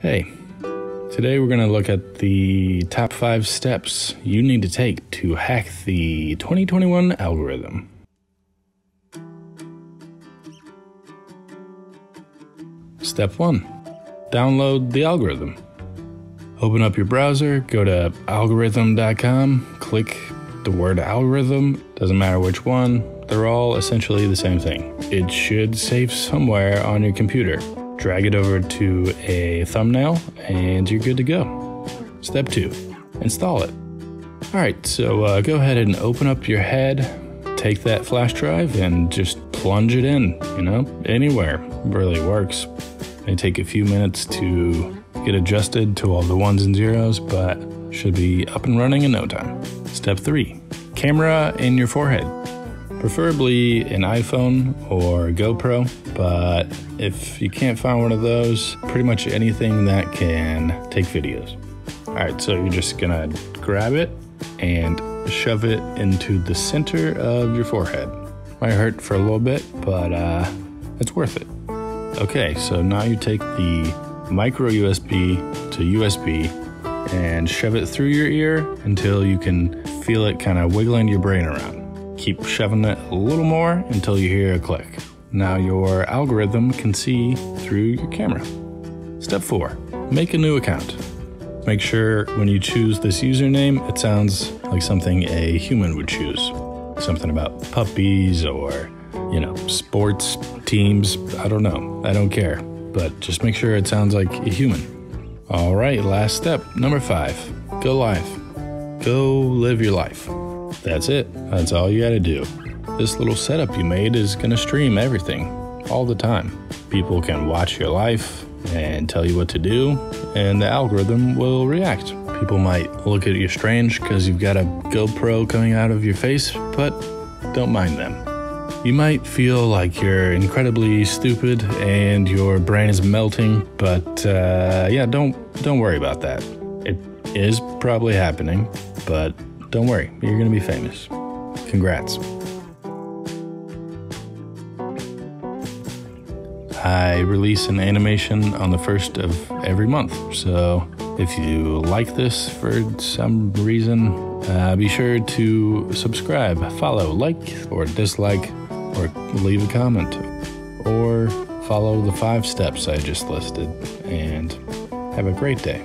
Hey, today we're going to look at the top five steps you need to take to hack the 2021 algorithm. Step 1 Download the algorithm. Open up your browser, go to algorithm.com, click the word algorithm, doesn't matter which one, they're all essentially the same thing. It should save somewhere on your computer. Drag it over to a thumbnail, and you're good to go. Step 2 Install it. Alright, so uh, go ahead and open up your head, take that flash drive, and just plunge it in, you know, anywhere. Really works. May take a few minutes to get adjusted to all the ones and zeros, but should be up and running in no time. Step 3 Camera in your forehead. Preferably an iPhone or GoPro, but if you can't find one of those, pretty much anything that can take videos. All right, so you're just gonna grab it and shove it into the center of your forehead. Might hurt for a little bit, but uh, it's worth it. Okay, so now you take the micro USB to USB and shove it through your ear until you can feel it kind of wiggling your brain around. Keep shoving it a little more until you hear a click. Now your algorithm can see through your camera. Step 4 Make a new account. Make sure when you choose this username, it sounds like something a human would choose. Something about puppies or you know, sports teams. I don't know. I don't care. But just make sure it sounds like a human. All right, last step, number five go live. Go live your life. That's it. That's all you gotta do. This little setup you made is gonna stream everything all the time. People can watch your life and tell you what to do, and the algorithm will react. People might look at you strange because you've got a GoPro coming out of your face, but don't mind them. You might feel like you're incredibly stupid and your brain is melting, but uh, yeah, don't don't worry about that. It is probably happening, but don't worry, you're gonna be famous. Congrats. I release an animation on the first of every month, so if you like this for some reason, uh, be sure to subscribe, follow, like, or dislike or leave a comment, or follow the five steps I just listed, and have a great day.